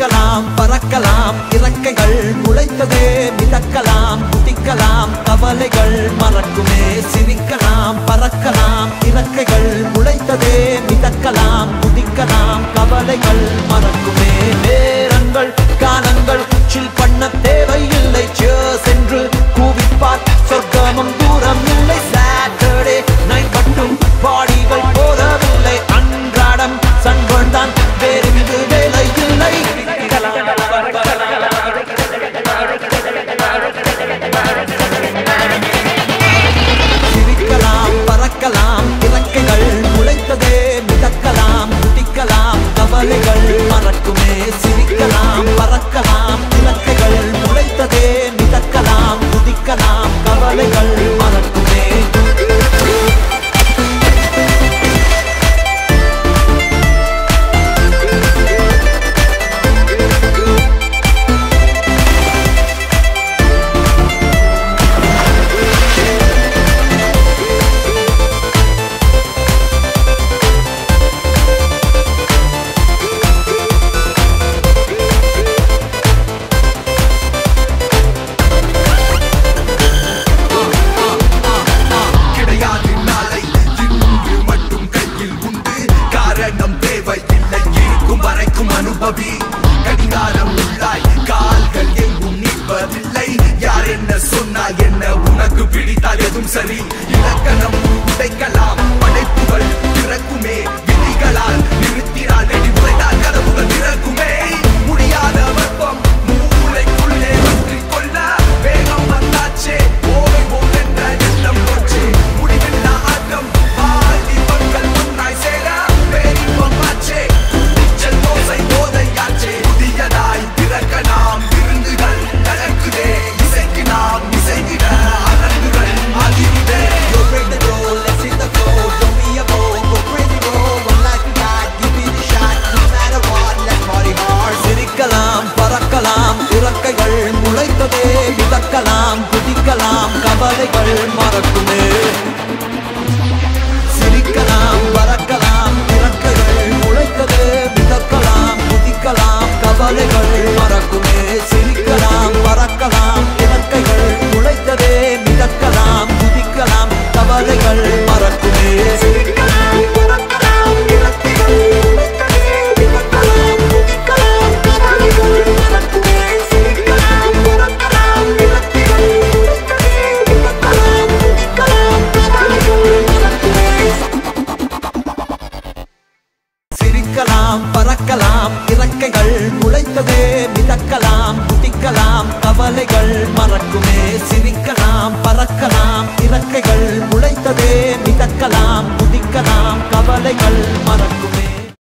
மிதக்கலாம் பறக்கலாம். இறக்கைகள் முளைத்ததே மிதக்கலாம். குதிக்கலாம் கவலைகள் மறக்குமே. சிரிக்கலாம் பறக்கலாம். இறக்கைகள் முளைத்ததே மிதக்கலாம். குதிக்கலாம் கவலைகள் மரணம் தேவை இல்லை இருக்கும் வரைக்கும் அனுபவி. கடிகாரம் உள்ளாய் கால்கள் எங்கும் நிற்பதில்லை. யார் என்ன சொன்னா என்ன உனக்கு பிடித்தால் எதுவும் சரி. இலக்கணம் உடைக்கலாம் இயற்கைகள் உழைத்ததே மிதக்கலாம் குதிக்கலாம் கவலைகள் மறக்குமே சிரிக்கலாம் பறக்கலாம்.